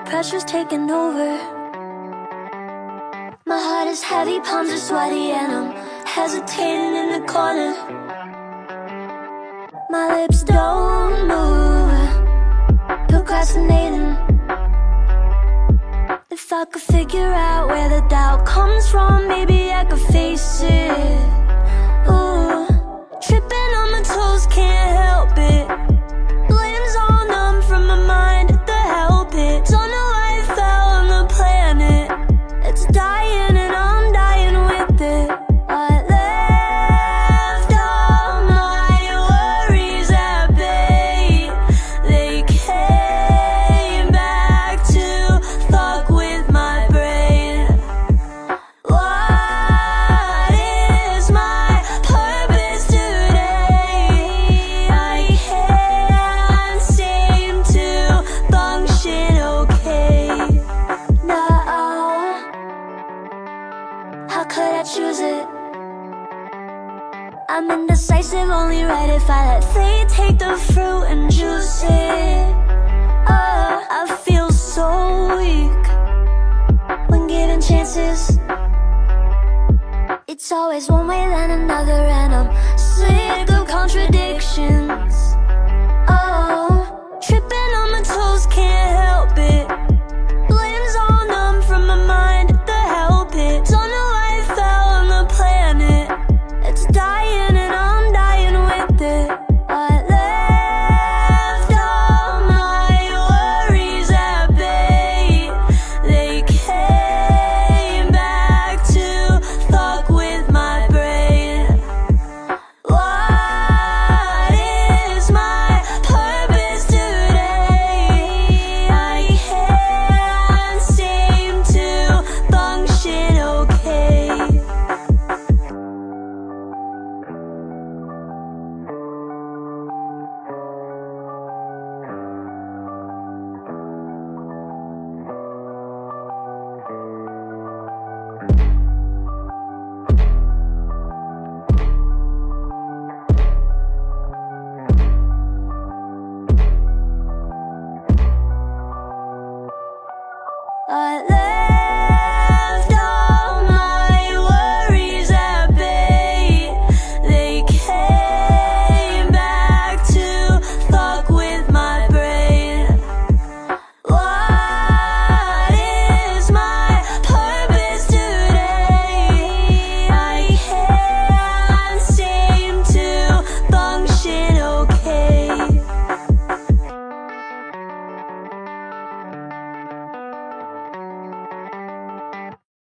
pressure's taking over. My heart is heavy, palms are sweaty And I'm hesitating in the corner. My lips don't move. Procrastinating. If I could figure out where the doubt comes from Maybe I could face it How could I choose it? I'm indecisive, only right if I let fate take the fruit and juice it. Oh, I feel so weak when given chances. It's always one way then another, and I'm sick of contradictions.